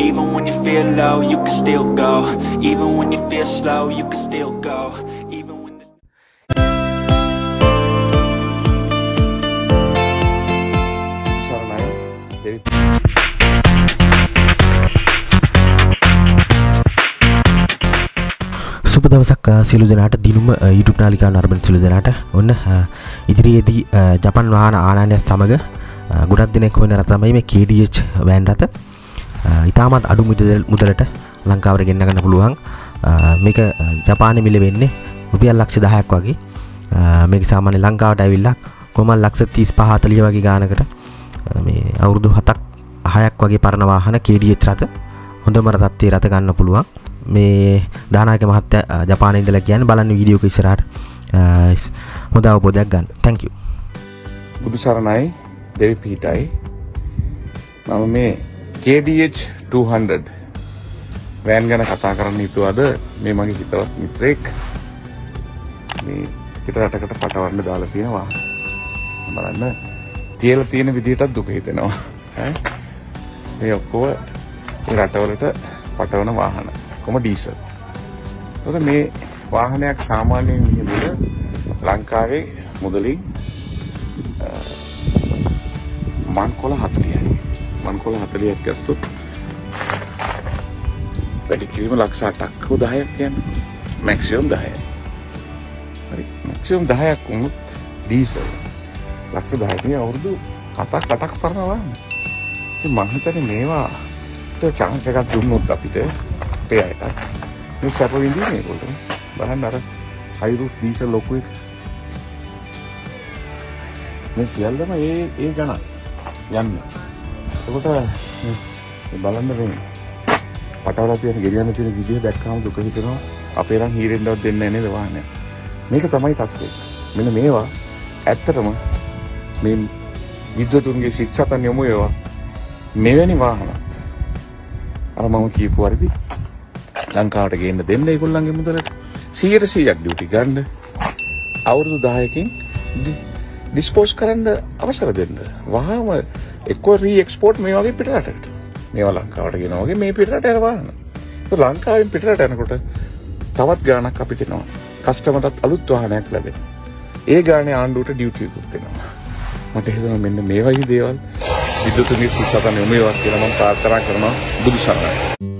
Even when you feel low, you can still go. Even when you feel slow, you can still go. Even when the සරණයි දෙවි සුප දවසක් අ, සියලු දෙනාට දිනුම යුටුප් නාලිකා නර්බන් සිලු දෙනාට ඔන්න අ, ඉදිරියේදී අ, ජපන් වාහන ආනානයක් සමඟ අ, ගොඩක් දෙනෙක් හොන රතමයි මේ KDH වෑන් රත අ, ඉතාමත් අඩු මුදල් මුදලට ලංකාවට ගෙන්න්නගන්න පුළුවන්. අ, මේක අ, ජපානය මිල වෙන්නේ රුපියල් ලක්ෂ දහයක් වගේ. අ, මේක සාමාන්‍ය ලංකාවට ඇවිල්ලක් කොමල් ලක්ෂ තිස් පහතලිය වගේ ගානකට අ, මේ අවුරුදු හතක් හයක් වගේ පරණවාහන KDH රත හොඳ මර තත්වේ රත ගන්න පුළුවන්. මේ දානාක මහත්ත ජපාන ඉදල කියන්න බලන්න වීඩියෝක ඉස්සරට හොඳ අවබෝධයක් ගන්න. තැංක බුදු සරණයි. දෙවි පිහිටයි. මම මේ KDH 200 වෑන් ගැන කතා කරන්න හිතුවද? මේ මගේ හිතවත් මිත්‍රෙක්. මේ පිට රටකට පටවන්න දාලා තියෙනවා. බලන්න. තියල තියෙන විදිහටත් දුක හිතෙනවා. ඈ. මේ ඔක්කොව ඒ රටවලට පටවන වාහන. කොම ඩීසල් තොට මේ වාහනයක් සාමාන්‍යයෙන් විහිදුල ලංකාවේ මුදලින් මන්කොල හතලියයි මන්කොල හතලියක් ගත්තුත් වැඩි කිරීම ලක්ෂාටක් දහයක් කියන්න මැක්සියම් දහය මැක්සියම් දහයක් වුමුත් ඩීසල් ලක්ෂ දහයකය අවුරුදු හතක් අටක් පරනවා මහිතන මේවා චාන්සකත් දුන්නොත් අපිට පේ අයටත් මේ සැප විඳීමේ කොට බලන්න අර හයිරුස් ඩීසල් ලොකුවෙක් මේ සියල්ලම ඒ ඒ ගණන්. යන්න. එකොට මේ බලන්න මේ පටවලා තියෙන ගෙඩියන්න තියෙන විදිහ දැක්කාම දුක හිතෙනවා. අපේ නම් හීරෙන්ඩවත් දෙන්න නේද වාහනය? මේක තමයි තත්ත්වය. මෙන්න මේවා ඇත්තටම මේ විද්වතුන්ගේ ශික්ෂතන් යොමු ඒවා මෙවැනි වාහනත් අර මම කියපු වරිදි. ලංකාවට ගේන්න දෙන්න ඒගොල්ලන්ගේ මුදලට. සියයට සීයක් ඩියුටි ගන්න. අවුරුදු දායකින් ඩිස්පෝස් කරන්න අවසර දෙන්න. වහම එක්කෝ රී එක්ස්පෝට් මේ වගේ පිටරටට මේවා ලංකාවට ගෙනවගේ මේ පිටට ඇරවාන්න ලංකාවෙන් පිටට යනකොට තවත් ගානක් අපිට නවා කස්ටමටත් අලුත් වාහනයක් ලැබෙන. ඒ ගානේ ආණ්ඩුවට ඩියුටියකුත් දෙෙනවා. මට හිතන මෙන්න මේ වගේ දේවල්. විදුතුගේ සුසතන යොමේවක් කියලම ප්‍රාර්ථනා කරනවා. බුදු සරණයි